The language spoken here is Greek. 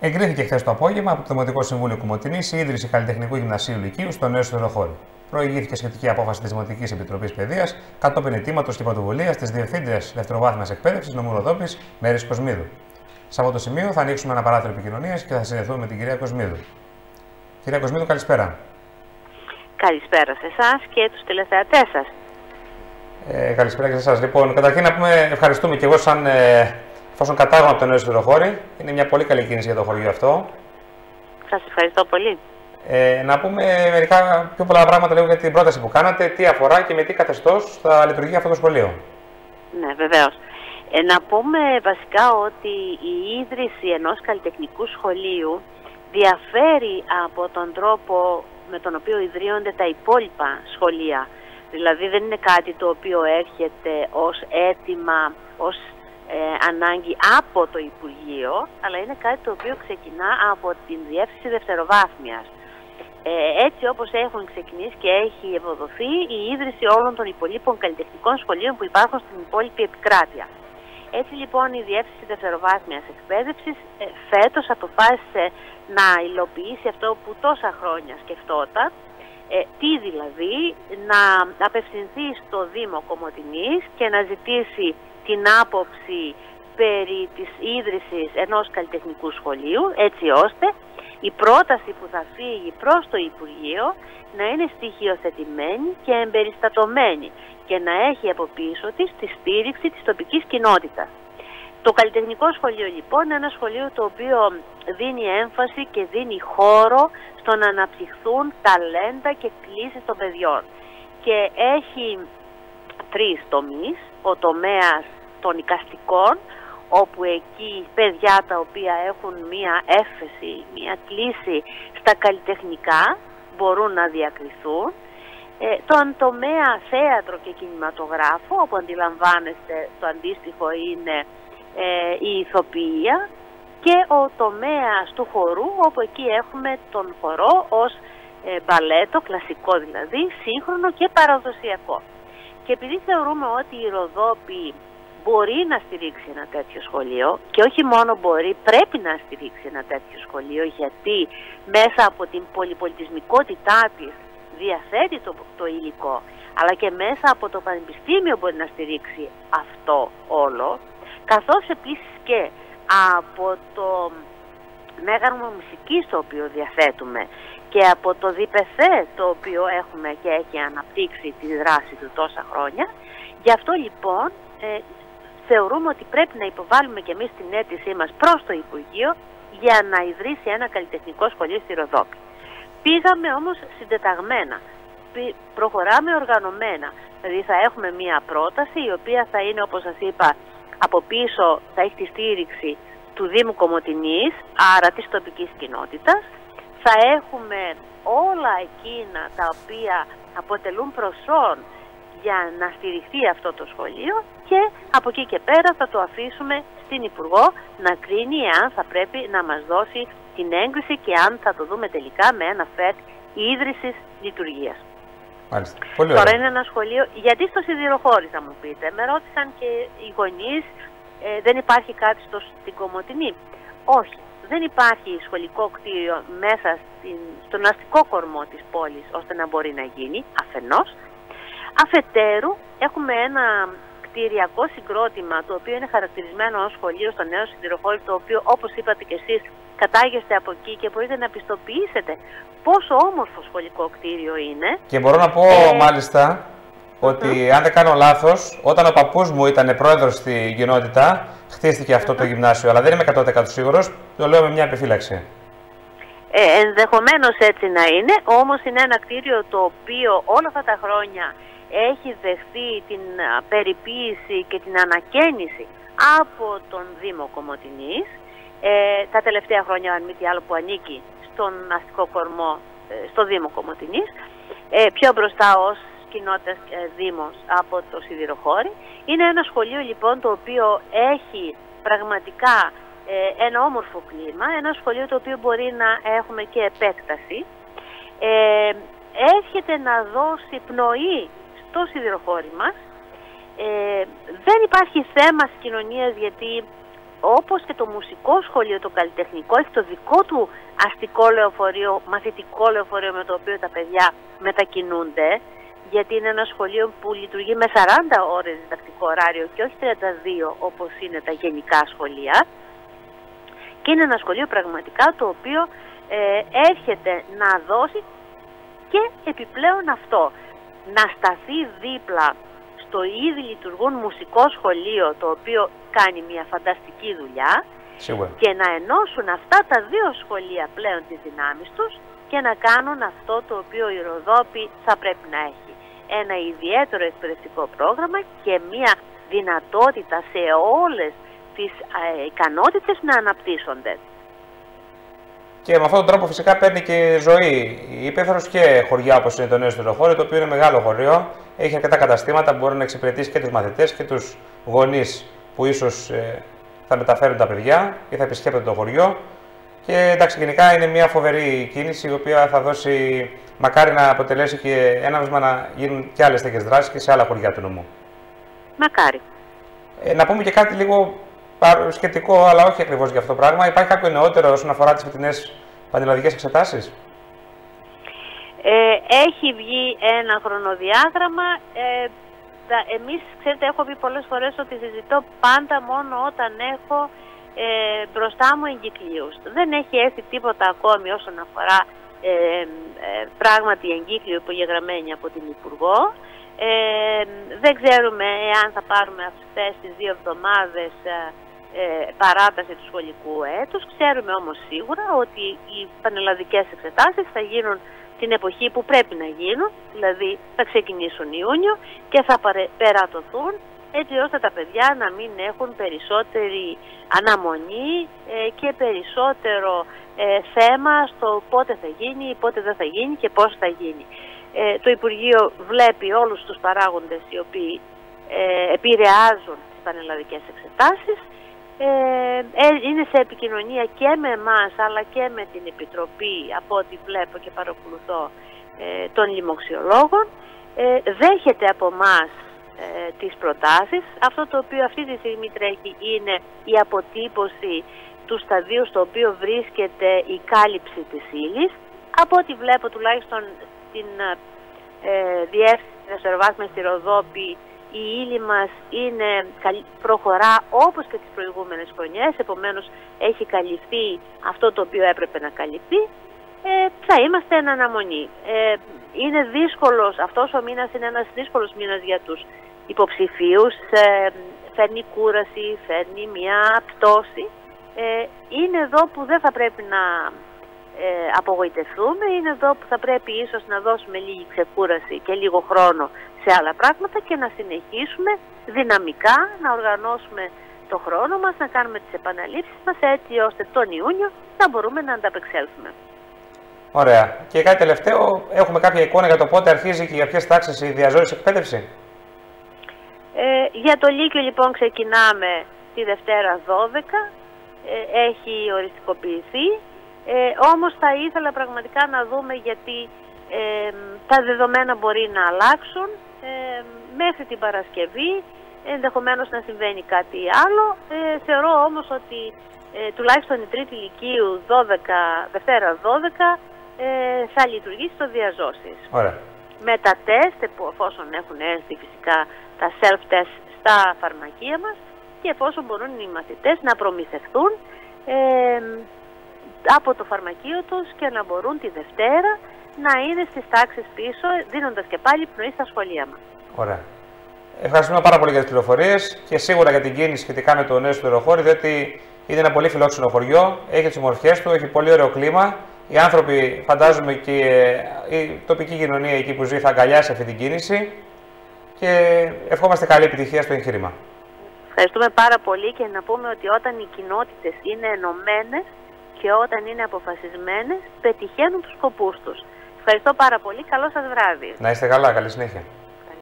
Εγκρίθηκε χθες το απόγευμα από το Δημοτικό Συμβούλιο Κουμοτινής η ίδρυση Καλλιτεχνικού Γυμνασίου Λυκείου στο νέο σιδηροχώρι. Προηγήθηκε σχετική απόφαση της Δημοτικής Επιτροπής Παιδείας κατόπιν ετήματο και πρωτοβουλίας της Διευθύντριας Δευτεροβάθμιας Εκπαίδευσης Νομού Ροδόπης Μέρης Κοσμίδου. Σε αυτό το σημείο θα ανοίξουμε ένα παράθυρο επικοινωνίας και θα συνδεθούμε με την κυρία Κοσμίδου. Κυρία Κοσμίδου, καλησπέρα. Καλησπέρα σε εσάς και τους τηλεθεατές σας. Ε, καλησπέρα και σε εσάς. Λοιπόν, καταρχήν να πούμε ευχαριστούμε και εγώ σαν ε, εφόσον κατάγομαι από το νέο σιδηροχώρι. Είναι μια πολύ καλή κίνηση για το χωριό αυτό. Σας ευχαριστώ πολύ. Ε, να πούμε μερικά πιο πολλά πράγματα λίγο για την πρόταση που κάνατε, τι αφορά και με τι καθεστώς θα λειτουργεί αυτό το σχολείο. Ναι, βεβαίως. Ε, να πούμε βασικά ότι η ίδρυση ενός καλλιτεχνικού σχολείου διαφέρει από τον τρόπο με τον οποίο ιδρύονται τα υπόλοιπα σχολεία. Δηλαδή δεν είναι κάτι το οποίο έρχεται ως αίτημα, ως ε, ανάγκη από το Υπουργείο, αλλά είναι κάτι το οποίο ξεκινά από την Διεύθυνση Δευτεροβάθμιας. Ε, έτσι όπως έχουν ξεκινήσει και έχει ευοδοθεί η ίδρυση όλων των υπολείπων καλλιτεχνικών σχολείων που υπάρχουν στην υπόλοιπη επικράτεια. Έτσι λοιπόν η Διεύθυνση Δευτεροβάθμιας Εκπαίδευσης ε, φέτος αποφάσισε να υλοποιήσει αυτό που τόσα χρόνια σκεφτόταν, ε, τι δηλαδή να απευθυνθεί στο Δήμο Κομωτινής και να ζητήσει την άποψη περί της ίδρυσης ενός καλλιτεχνικού σχολείου, έτσι ώστε η πρόταση που θα φύγει προς το Υπουργείο να είναι στοιχειοθετημένη και εμπεριστατωμένη και να έχει από πίσω της τη στήριξη της τοπικής κοινότητας. Το καλλιτεχνικό σχολείο λοιπόν είναι ένα σχολείο το οποίο δίνει έμφαση και δίνει χώρο στο να αναπτυχθούν ταλέντα και κλήσεις των παιδιών. Και έχει τρεις τομείς, ο τομέας των οικαστικών, όπου εκεί παιδιά τα οποία έχουν μία έφεση, μία κλίση στα καλλιτεχνικά μπορούν να διακριθούν. Ε, τον τομέα θέατρο και κινηματογράφο, όπου αντιλαμβάνεστε το αντίστοιχο είναι ε, η ηθοποιία και ο τομέας του χορού, όπου εκεί έχουμε τον χορό ως ε, μπαλέτο, κλασικό δηλαδή, σύγχρονο και παραδοσιακό. Και επειδή θεωρούμε ότι η Ροδόπη μπορεί να στηρίξει ένα τέτοιο σχολείο και όχι μόνο μπορεί, πρέπει να στηρίξει ένα τέτοιο σχολείο γιατί μέσα από την πολυπολιτισμικότητά της διαθέτει το, το υλικό αλλά και μέσα από το πανεπιστήμιο μπορεί να στηρίξει αυτό όλο καθώς επίσης και από το μέγαρο μουσικής το οποίο διαθέτουμε και από το ΔΠΘ το οποίο έχουμε και έχει αναπτύξει τη δράση του τόσα χρόνια. Γι' αυτό λοιπόν ε, θεωρούμε ότι πρέπει να υποβάλουμε και εμείς την αίτησή μας προς το Υπουργείο για να ιδρύσει ένα καλλιτεχνικό σχολείο στη Ροδόπη. Πήγαμε όμως συντεταγμένα, προχωράμε οργανωμένα, δηλαδή θα έχουμε μία πρόταση η οποία θα είναι όπως σας είπα από πίσω θα έχει τη στήριξη του Δήμου Κομωτινής, άρα της τοπικής κοινότητας. Θα έχουμε όλα εκείνα τα οποία αποτελούν προσόν για να στηριχθεί αυτό το σχολείο και από εκεί και πέρα θα το αφήσουμε στην Υπουργό να κρίνει εάν θα πρέπει να μας δώσει την έγκριση και αν θα το δούμε τελικά με ένα ΦΕΤ ίδρυσης λειτουργίας. Μάλιστα. Τώρα είναι ένα σχολείο, γιατί στο σιδηροχώρι θα μου πείτε, με ρώτησαν και οι γονείς, ε, δεν υπάρχει κάτι στο, στην Κομωτινή. Όχι, δεν υπάρχει σχολικό κτίριο μέσα στην, στον αστικό κορμό της πόλης ώστε να μπορεί να γίνει, αφενός. Αφετέρου, έχουμε ένα κτηριακό συγκρότημα το οποίο είναι χαρακτηρισμένο ως σχολείο στο νέο σιδηροχώρι το οποίο όπως είπατε και εσείς κατάγεστε από εκεί και μπορείτε να πιστοποιήσετε πόσο όμορφο σχολικό κτίριο είναι. Και μπορώ να πω ε, μάλιστα ότι αν δεν κάνω λάθος, όταν ο παππούς μου ήταν πρόεδρος στη κοινότητα, χτίστηκε αυτό το γυμνάσιο, αλλά δεν είμαι 100% σίγουρος, το λέω με μια επιφύλαξη. Ε, ενδεχομένως έτσι να είναι, όμως είναι ένα κτίριο το οποίο όλα αυτά τα χρόνια έχει δεχθεί την περιποίηση και την ανακαίνιση από τον Δήμο Κομωτινής ε, τα τελευταία χρόνια, αν μη τι άλλο, που ανήκει στον αστικό κορμό ε, στο Δήμο Κομωτινής ε, πιο μπροστά ως κοινότητας ε, Δήμος από το Σιδηροχώρι. Είναι ένα σχολείο λοιπόν το οποίο έχει πραγματικά ε, ένα όμορφο κλίμα, ένα σχολείο το οποίο μπορεί να έχουμε και επέκταση. Ε, έρχεται να δώσει πνοή στο σιδηροχώρι μας. Ε, δεν υπάρχει θέμα κοινωνίας γιατί όπως και το μουσικό σχολείο, το καλλιτεχνικό, έχει το δικό του αστικό λεωφορείο, μαθητικό λεωφορείο με το οποίο τα παιδιά μετακινούνται, γιατί είναι ένα σχολείο που λειτουργεί με 40 ώρες διδακτικό ωράριο και όχι 32 όπως είναι τα γενικά σχολεία. Και είναι ένα σχολείο πραγματικά το οποίο ε, έρχεται να δώσει και επιπλέον αυτό, να σταθεί δίπλα στο ήδη λειτουργούν μουσικό σχολείο το οποίο κάνει μια φανταστική δουλειά και να ενώσουν αυτά τα δύο σχολεία πλέον τις δυνάμεις τους και να κάνουν αυτό το οποίο η Ροδόπη θα πρέπει να έχει. Ένα ιδιαίτερο εκπαιδευτικό πρόγραμμα και μια δυνατότητα σε όλες τις ε, ικανότητες να αναπτύσσονται. Και με αυτόν τον τρόπο φυσικά παίρνει και ζωή η Ήπεθρος και χωριά όπως είναι το νέο Στεροχώριο, το οποίο είναι μεγάλο χωριό, έχει αρκετά καταστήματα που μπορεί να εξυπηρετήσει και τους μαθητές και τους γονείς που ίσως ε, θα μεταφέρουν τα παιδιά ή θα επισκέπτονται το χωριό. Και εντάξει, γενικά είναι μια φοβερή κίνηση η οποία θα δώσει, μακάρι να αποτελέσει και ένα βήμα να γίνουν και άλλες τέτοιες δράσεις και σε άλλα χωριά του νομού. Μακάρι. Ε, να πούμε και κάτι λίγο σχετικό, αλλά όχι ακριβώς για αυτό το πράγμα. Υπάρχει κάποιο νεότερο όσον αφορά τις φετινές πανελλαδικέ εξετάσεις; Ε, έχει βγει ένα χρονοδιάγραμμα. Ε, εμείς, ξέρετε, έχω πει πολλές φορές ότι συζητώ πάντα μόνο όταν έχω ε, μπροστά μου εγκύκλιους. Δεν έχει έρθει τίποτα ακόμη όσον αφορά ε, ε, πράγματι εγκύκλιο υπογεγραμμένη από την Υπουργό. Ε, δεν ξέρουμε εάν θα πάρουμε αυτές τις δύο εβδομάδες ε, παράταση του σχολικού έτους. Ξέρουμε όμως σίγουρα ότι οι πανελλαδικές εξετάσεις θα γίνουν την εποχή που πρέπει να γίνουν, δηλαδή θα ξεκινήσουν Ιούνιο και θα περατωθούν έτσι ώστε τα παιδιά να μην έχουν περισσότερη αναμονή ε, και περισσότερο ε, θέμα στο πότε θα γίνει, πότε δεν θα γίνει και πώς θα γίνει. Ε, το Υπουργείο βλέπει όλους τους παράγοντες οι οποίοι επηρεάζουν τις πανελλαδικές εξετάσεις ε, ε, είναι σε επικοινωνία και με εμάς αλλά και με την Επιτροπή από ό,τι βλέπω και παρακολουθώ ε, των λοιμοξιολόγων ε, δέχεται από εμάς ε, τις προτάσεις αυτό το οποίο αυτή τη στιγμή τρέχει είναι η αποτύπωση του σταδίου στο οποίο βρίσκεται η κάλυψη της ύλης. από ό,τι βλέπω τουλάχιστον στην ε, διεύθυνση με στη Ροδόπη η ύλη μας είναι, προχωρά όπως και τις προηγούμενες χρονιές, επομένως έχει καλυφθεί αυτό το οποίο έπρεπε να καλυφθεί, ε, θα είμαστε εν αναμονή. Ε, είναι δύσκολος, αυτός ο μήνας είναι ένας δύσκολος μήνας για τους υποψηφίους, ε, φέρνει κούραση, φέρνει μια πτώση. Ε, είναι εδώ που δεν θα πρέπει να ε, απογοητευτούμε, είναι εδώ που θα πρέπει ίσως να δώσουμε λίγη ξεκούραση και λίγο χρόνο σε άλλα πράγματα και να συνεχίσουμε δυναμικά να οργανώσουμε το χρόνο μας, να κάνουμε τις επαναλήψεις μας έτσι ώστε τον Ιούνιο να μπορούμε να ανταπεξέλθουμε. Ωραία. Και κάτι τελευταίο, έχουμε κάποια εικόνα για το πότε αρχίζει και για ποιες τάξεις η διαζώρηση εκπαίδευση; Ε, για το Λύκειο λοιπόν ξεκινάμε τη Δευτέρα 12, ε, έχει οριστικοποιηθεί ε, όμως θα ήθελα πραγματικά να δούμε γιατί ε, τα δεδομένα μπορεί να αλλάξουν ε, μέχρι την Παρασκευή ενδεχομένως να συμβαίνει κάτι άλλο. Ε, θεωρώ όμως ότι ε, τουλάχιστον η τρίτη ηλικίου 12, Δευτέρα 12 ε, θα λειτουργήσει το διαζώσεις. Ωραία. Με τα τεστ που εφόσον έχουν έρθει φυσικά τα self-test στα φαρμακεία μας και εφόσον μπορούν οι μαθητές να προμηθευτούν από το φαρμακείο τους και να μπορούν τη Δευτέρα να είναι στις τάξεις πίσω, δίνοντας και πάλι πνοή στα σχολεία μας. Ωραία. Ευχαριστούμε πάρα πολύ για τις πληροφορίες και σίγουρα για την κίνηση σχετικά με το νέο σιδηροχώρι, διότι είναι ένα πολύ φιλόξενο χωριό, έχει τις μορφές του, έχει πολύ ωραίο κλίμα. Οι άνθρωποι, φαντάζομαι και η τοπική κοινωνία εκεί που ζει θα αγκαλιάσει αυτή την κίνηση και ευχόμαστε καλή επιτυχία στο εγχείρημα. Ευχαριστούμε πάρα πολύ και να πούμε ότι όταν οι κοινότητες είναι ενωμένες, και όταν είναι αποφασισμένες πετυχαίνουν τους σκοπούς τους. Ευχαριστώ πάρα πολύ. Καλό σας βράδυ. Να είστε καλά. Καλή συνέχεια.